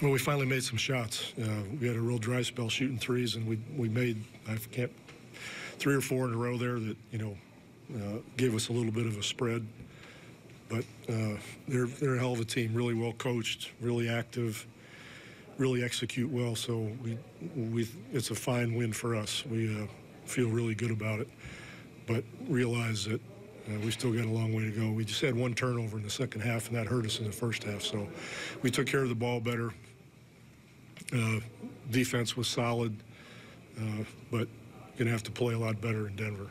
Well, we finally made some shots. Uh, we had a real dry spell shooting threes, and we we made I can't three or four in a row there that you know uh, gave us a little bit of a spread. But uh, they're they're a hell of a team, really well coached, really active, really execute well. So we we it's a fine win for us. We uh, feel really good about it, but realize that. Uh, we still got a long way to go. We just had one turnover in the second half, and that hurt us in the first half. So we took care of the ball better. Uh, defense was solid, uh, but going to have to play a lot better in Denver.